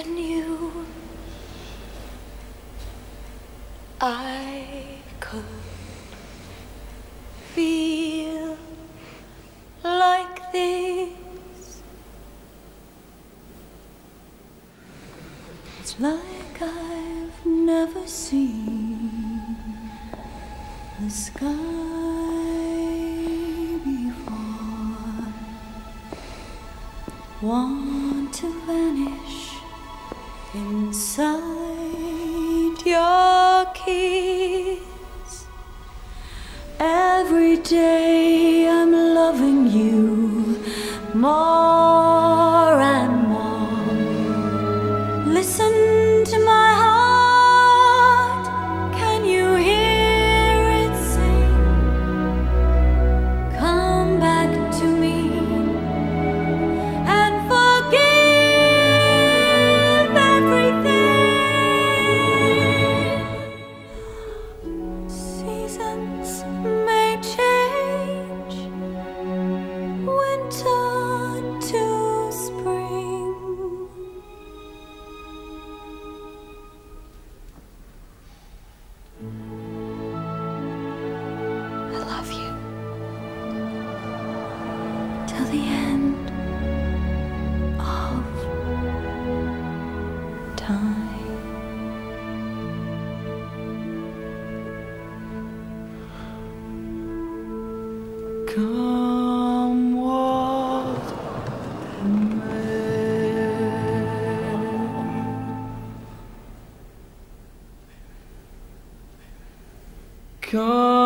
knew I could feel like this. It's like I've never seen the sky before. Want to vanish inside your kiss. Every day I'm loving you more till the end of time. Come what may. Come